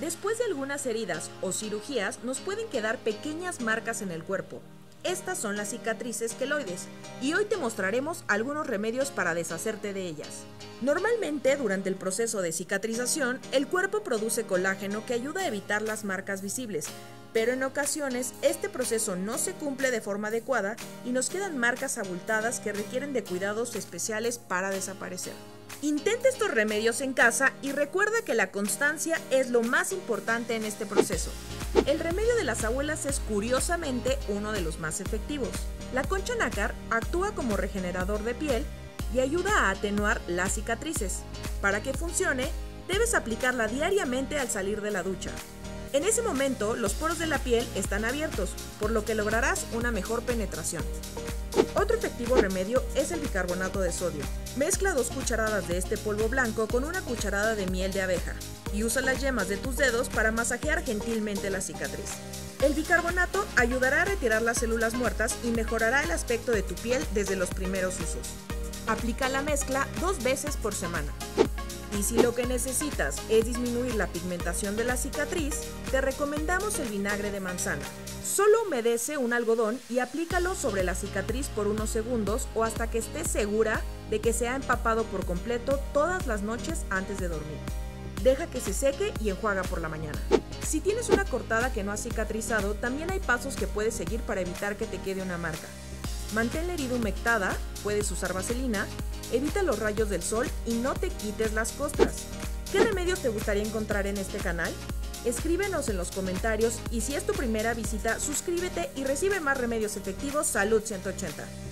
Después de algunas heridas o cirugías nos pueden quedar pequeñas marcas en el cuerpo. Estas son las cicatrices queloides y hoy te mostraremos algunos remedios para deshacerte de ellas. Normalmente durante el proceso de cicatrización el cuerpo produce colágeno que ayuda a evitar las marcas visibles, pero en ocasiones este proceso no se cumple de forma adecuada y nos quedan marcas abultadas que requieren de cuidados especiales para desaparecer. Intenta estos remedios en casa y recuerda que la constancia es lo más importante en este proceso. El remedio de las abuelas es curiosamente uno de los más efectivos. La concha nácar actúa como regenerador de piel y ayuda a atenuar las cicatrices. Para que funcione, debes aplicarla diariamente al salir de la ducha. En ese momento, los poros de la piel están abiertos, por lo que lograrás una mejor penetración. Otro efectivo remedio es el bicarbonato de sodio. Mezcla dos cucharadas de este polvo blanco con una cucharada de miel de abeja y usa las yemas de tus dedos para masajear gentilmente la cicatriz. El bicarbonato ayudará a retirar las células muertas y mejorará el aspecto de tu piel desde los primeros usos. Aplica la mezcla dos veces por semana. Y si lo que necesitas es disminuir la pigmentación de la cicatriz, te recomendamos el vinagre de manzana. Solo humedece un algodón y aplícalo sobre la cicatriz por unos segundos o hasta que estés segura de que se ha empapado por completo todas las noches antes de dormir. Deja que se seque y enjuaga por la mañana. Si tienes una cortada que no ha cicatrizado, también hay pasos que puedes seguir para evitar que te quede una marca. Mantén la herida humectada, puedes usar vaselina, evita los rayos del sol y no te quites las costras. ¿Qué remedios te gustaría encontrar en este canal? Escríbenos en los comentarios y si es tu primera visita, suscríbete y recibe más remedios efectivos Salud 180.